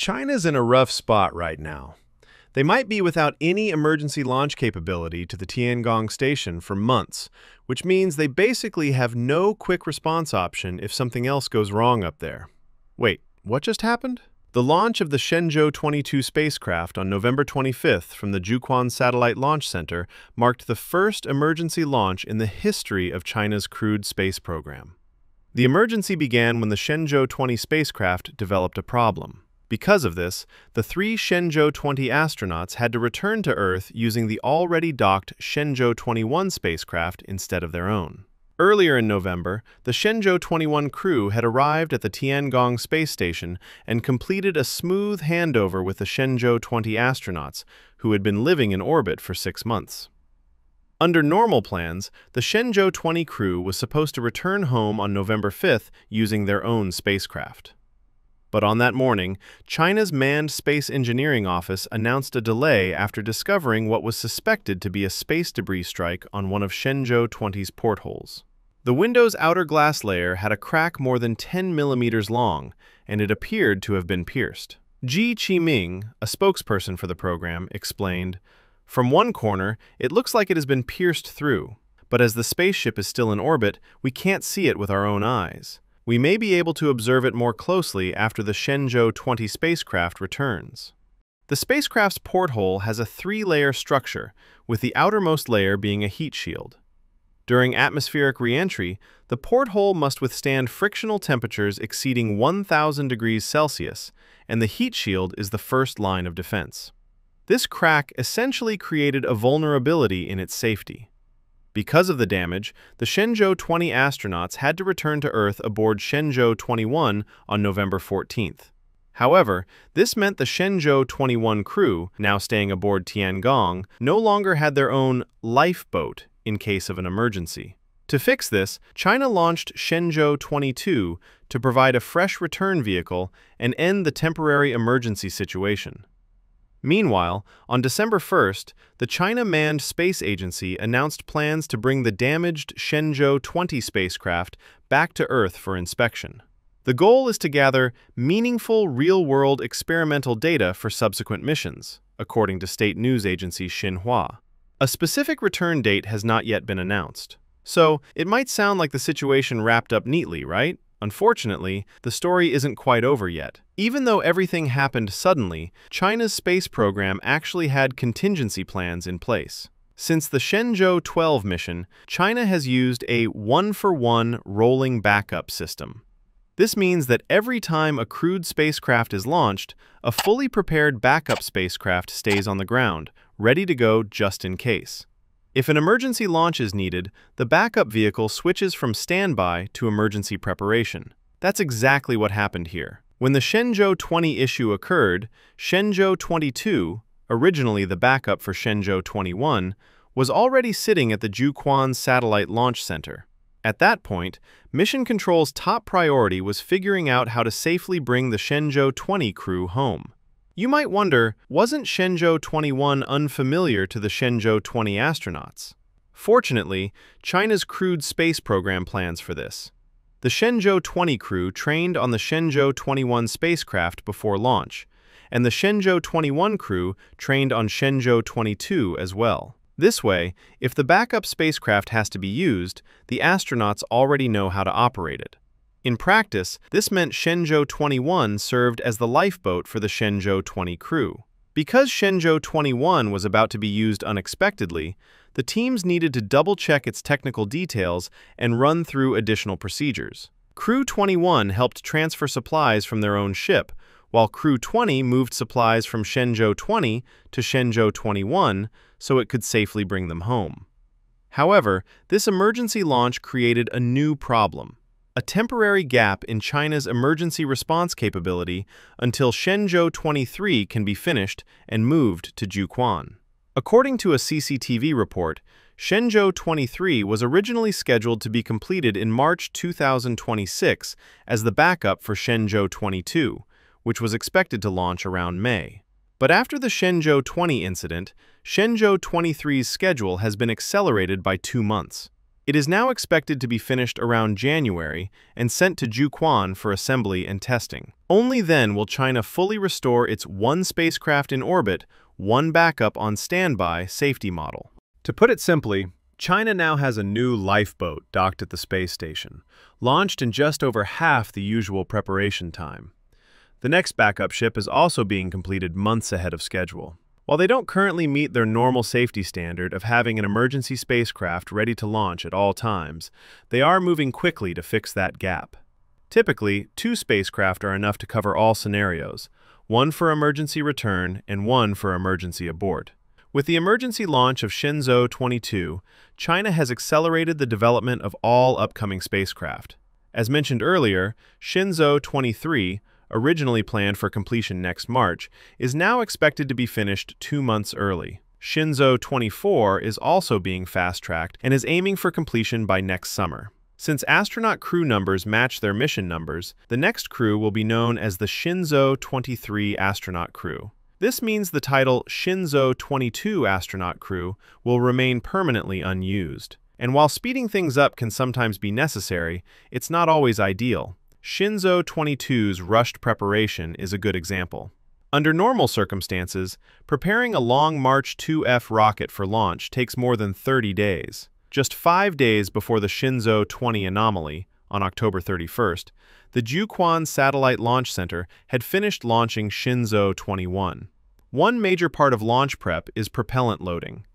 China's in a rough spot right now. They might be without any emergency launch capability to the Tiangong station for months, which means they basically have no quick response option if something else goes wrong up there. Wait, what just happened? The launch of the Shenzhou 22 spacecraft on November 25th from the Jiuquan Satellite Launch Center marked the first emergency launch in the history of China's crewed space program. The emergency began when the Shenzhou 20 spacecraft developed a problem. Because of this, the three Shenzhou 20 astronauts had to return to Earth using the already docked Shenzhou 21 spacecraft instead of their own. Earlier in November, the Shenzhou 21 crew had arrived at the Tiangong space station and completed a smooth handover with the Shenzhou 20 astronauts, who had been living in orbit for six months. Under normal plans, the Shenzhou 20 crew was supposed to return home on November 5th using their own spacecraft. But on that morning, China's Manned Space Engineering Office announced a delay after discovering what was suspected to be a space debris strike on one of Shenzhou 20's portholes. The window's outer glass layer had a crack more than 10 millimeters long, and it appeared to have been pierced. Ji Qiming, a spokesperson for the program, explained, From one corner, it looks like it has been pierced through, but as the spaceship is still in orbit, we can't see it with our own eyes. We may be able to observe it more closely after the Shenzhou 20 spacecraft returns. The spacecraft's porthole has a three-layer structure, with the outermost layer being a heat shield. During atmospheric reentry, the porthole must withstand frictional temperatures exceeding 1,000 degrees Celsius, and the heat shield is the first line of defense. This crack essentially created a vulnerability in its safety. Because of the damage, the Shenzhou 20 astronauts had to return to Earth aboard Shenzhou 21 on November 14th. However, this meant the Shenzhou 21 crew, now staying aboard Tiangong, no longer had their own lifeboat in case of an emergency. To fix this, China launched Shenzhou 22 to provide a fresh return vehicle and end the temporary emergency situation. Meanwhile, on December 1st, the China Manned Space Agency announced plans to bring the damaged Shenzhou 20 spacecraft back to Earth for inspection. The goal is to gather meaningful real-world experimental data for subsequent missions, according to state news agency Xinhua. A specific return date has not yet been announced. So, it might sound like the situation wrapped up neatly, right? Unfortunately, the story isn't quite over yet. Even though everything happened suddenly, China's space program actually had contingency plans in place. Since the Shenzhou 12 mission, China has used a one-for-one -one rolling backup system. This means that every time a crewed spacecraft is launched, a fully prepared backup spacecraft stays on the ground, ready to go just in case. If an emergency launch is needed, the backup vehicle switches from standby to emergency preparation. That's exactly what happened here. When the Shenzhou 20 issue occurred, Shenzhou 22, originally the backup for Shenzhou 21, was already sitting at the Jiuquan Satellite Launch Center. At that point, Mission Control's top priority was figuring out how to safely bring the Shenzhou 20 crew home. You might wonder, wasn't Shenzhou 21 unfamiliar to the Shenzhou 20 astronauts? Fortunately, China's crewed space program plans for this. The Shenzhou 20 crew trained on the Shenzhou 21 spacecraft before launch, and the Shenzhou 21 crew trained on Shenzhou 22 as well. This way, if the backup spacecraft has to be used, the astronauts already know how to operate it. In practice, this meant Shenzhou 21 served as the lifeboat for the Shenzhou 20 crew. Because Shenzhou 21 was about to be used unexpectedly, the teams needed to double-check its technical details and run through additional procedures. Crew 21 helped transfer supplies from their own ship, while Crew 20 moved supplies from Shenzhou 20 to Shenzhou 21 so it could safely bring them home. However, this emergency launch created a new problem a temporary gap in China's emergency response capability until Shenzhou 23 can be finished and moved to Jiuquan. According to a CCTV report, Shenzhou 23 was originally scheduled to be completed in March 2026 as the backup for Shenzhou 22, which was expected to launch around May. But after the Shenzhou 20 incident, Shenzhou 23's schedule has been accelerated by two months. It is now expected to be finished around January and sent to Jiuquan for assembly and testing. Only then will China fully restore its one spacecraft in orbit, one backup on standby safety model. To put it simply, China now has a new lifeboat docked at the space station, launched in just over half the usual preparation time. The next backup ship is also being completed months ahead of schedule. While they don't currently meet their normal safety standard of having an emergency spacecraft ready to launch at all times, they are moving quickly to fix that gap. Typically, two spacecraft are enough to cover all scenarios, one for emergency return and one for emergency abort. With the emergency launch of Shenzhou 22, China has accelerated the development of all upcoming spacecraft. As mentioned earlier, Shenzhou 23, originally planned for completion next March, is now expected to be finished two months early. Shenzhou 24 is also being fast-tracked and is aiming for completion by next summer. Since astronaut crew numbers match their mission numbers, the next crew will be known as the Shenzhou 23 astronaut crew. This means the title Shenzhou 22 astronaut crew will remain permanently unused. And while speeding things up can sometimes be necessary, it's not always ideal. Shenzhou 22's rushed preparation is a good example. Under normal circumstances, preparing a Long March 2F rocket for launch takes more than 30 days. Just five days before the Shenzhou 20 anomaly, on October 31st, the Jiuquan Satellite Launch Center had finished launching Shenzhou 21. One major part of launch prep is propellant loading.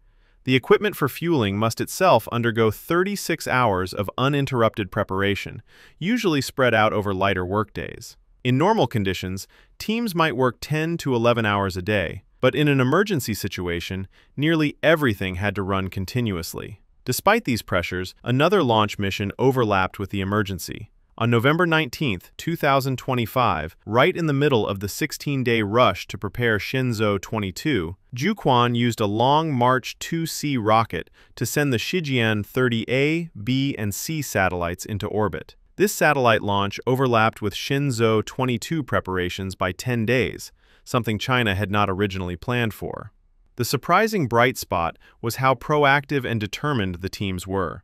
The equipment for fueling must itself undergo 36 hours of uninterrupted preparation, usually spread out over lighter workdays. In normal conditions, teams might work 10 to 11 hours a day, but in an emergency situation, nearly everything had to run continuously. Despite these pressures, another launch mission overlapped with the emergency. On November 19, 2025, right in the middle of the 16-day rush to prepare Shenzhou 22, Jiuquan used a Long March 2C rocket to send the Shijian 30A, B, and C satellites into orbit. This satellite launch overlapped with Shenzhou 22 preparations by 10 days, something China had not originally planned for. The surprising bright spot was how proactive and determined the teams were.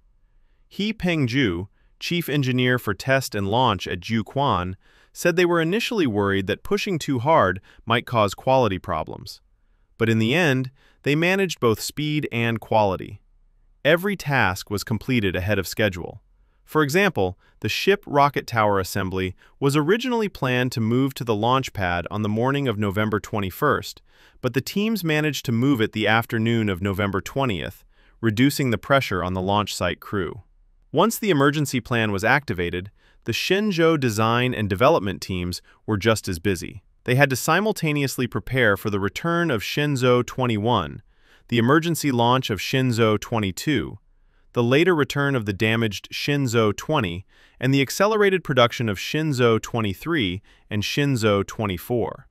He Pengju, chief engineer for test and launch at Jiuquan, said they were initially worried that pushing too hard might cause quality problems. But in the end, they managed both speed and quality. Every task was completed ahead of schedule. For example, the ship rocket tower assembly was originally planned to move to the launch pad on the morning of November 21st, but the teams managed to move it the afternoon of November 20th, reducing the pressure on the launch site crew. Once the emergency plan was activated, the Shenzhou design and development teams were just as busy. They had to simultaneously prepare for the return of Shenzhou 21, the emergency launch of Shenzhou 22, the later return of the damaged Shenzhou 20, and the accelerated production of Shenzhou 23 and Shenzhou 24.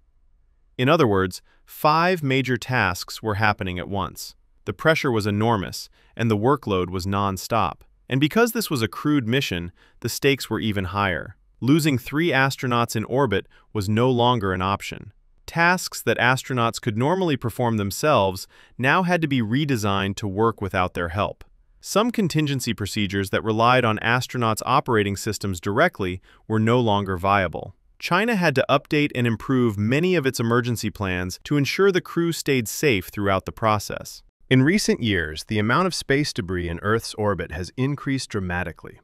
In other words, five major tasks were happening at once. The pressure was enormous, and the workload was non-stop. And because this was a crewed mission, the stakes were even higher. Losing three astronauts in orbit was no longer an option. Tasks that astronauts could normally perform themselves now had to be redesigned to work without their help. Some contingency procedures that relied on astronauts' operating systems directly were no longer viable. China had to update and improve many of its emergency plans to ensure the crew stayed safe throughout the process. In recent years, the amount of space debris in Earth's orbit has increased dramatically.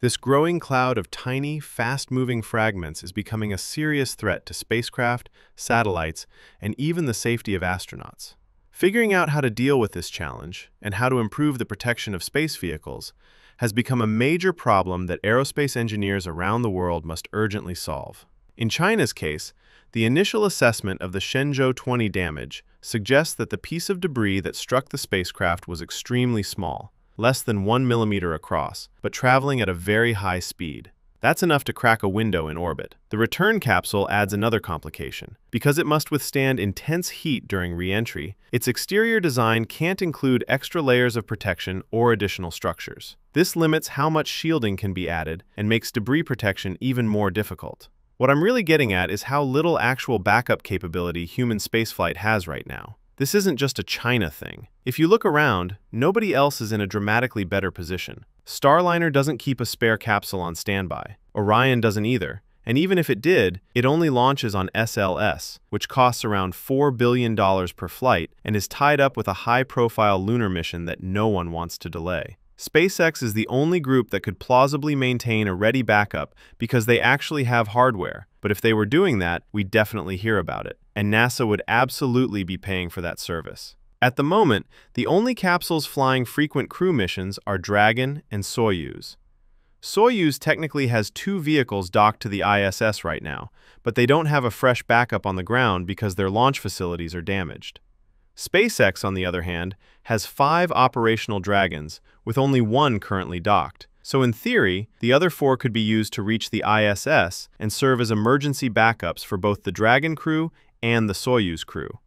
This growing cloud of tiny, fast-moving fragments is becoming a serious threat to spacecraft, satellites, and even the safety of astronauts. Figuring out how to deal with this challenge and how to improve the protection of space vehicles has become a major problem that aerospace engineers around the world must urgently solve. In China's case, the initial assessment of the Shenzhou 20 damage suggests that the piece of debris that struck the spacecraft was extremely small, less than one millimeter across, but traveling at a very high speed. That's enough to crack a window in orbit. The return capsule adds another complication. Because it must withstand intense heat during re-entry, its exterior design can't include extra layers of protection or additional structures. This limits how much shielding can be added and makes debris protection even more difficult. What I'm really getting at is how little actual backup capability human spaceflight has right now. This isn't just a China thing. If you look around, nobody else is in a dramatically better position. Starliner doesn't keep a spare capsule on standby. Orion doesn't either. And even if it did, it only launches on SLS, which costs around $4 billion per flight and is tied up with a high-profile lunar mission that no one wants to delay. SpaceX is the only group that could plausibly maintain a ready backup because they actually have hardware, but if they were doing that, we'd definitely hear about it, and NASA would absolutely be paying for that service. At the moment, the only capsules flying frequent crew missions are Dragon and Soyuz. Soyuz technically has two vehicles docked to the ISS right now, but they don't have a fresh backup on the ground because their launch facilities are damaged. SpaceX, on the other hand, has five operational Dragons, with only one currently docked. So in theory, the other four could be used to reach the ISS and serve as emergency backups for both the Dragon crew and the Soyuz crew.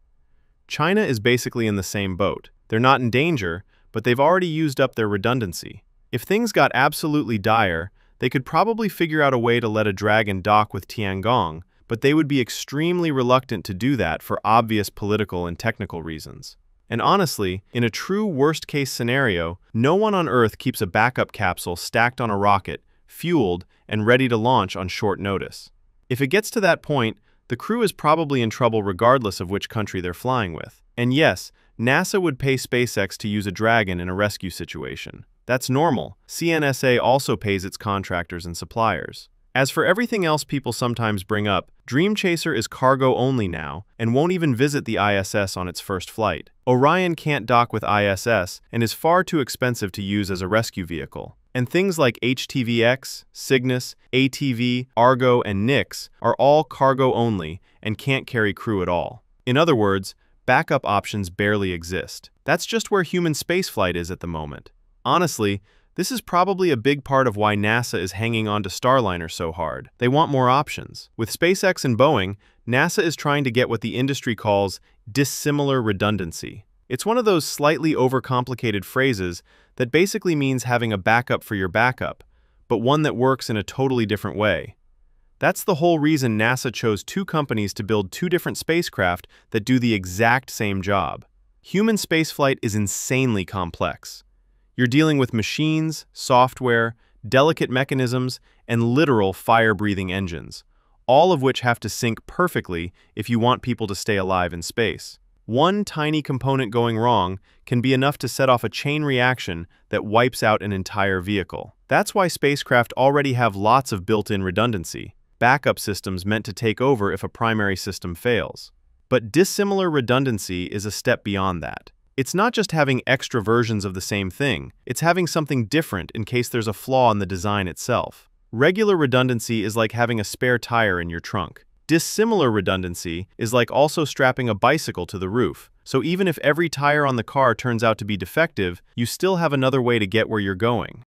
China is basically in the same boat. They're not in danger, but they've already used up their redundancy. If things got absolutely dire, they could probably figure out a way to let a Dragon dock with Tiangong, but they would be extremely reluctant to do that for obvious political and technical reasons. And honestly, in a true worst-case scenario, no one on Earth keeps a backup capsule stacked on a rocket, fueled, and ready to launch on short notice. If it gets to that point, the crew is probably in trouble regardless of which country they're flying with. And yes, NASA would pay SpaceX to use a Dragon in a rescue situation. That's normal. CNSA also pays its contractors and suppliers. As for everything else people sometimes bring up, Dream Chaser is cargo only now and won't even visit the ISS on its first flight. Orion can't dock with ISS and is far too expensive to use as a rescue vehicle. And things like HTVX, Cygnus, ATV, Argo, and Nyx are all cargo only and can't carry crew at all. In other words, backup options barely exist. That's just where human spaceflight is at the moment. Honestly, this is probably a big part of why NASA is hanging on to Starliner so hard. They want more options. With SpaceX and Boeing, NASA is trying to get what the industry calls dissimilar redundancy. It's one of those slightly overcomplicated phrases that basically means having a backup for your backup, but one that works in a totally different way. That's the whole reason NASA chose two companies to build two different spacecraft that do the exact same job. Human spaceflight is insanely complex. You're dealing with machines, software, delicate mechanisms, and literal fire-breathing engines, all of which have to sync perfectly if you want people to stay alive in space. One tiny component going wrong can be enough to set off a chain reaction that wipes out an entire vehicle. That's why spacecraft already have lots of built-in redundancy, backup systems meant to take over if a primary system fails. But dissimilar redundancy is a step beyond that. It's not just having extra versions of the same thing, it's having something different in case there's a flaw in the design itself. Regular redundancy is like having a spare tire in your trunk. Dissimilar redundancy is like also strapping a bicycle to the roof. So even if every tire on the car turns out to be defective, you still have another way to get where you're going.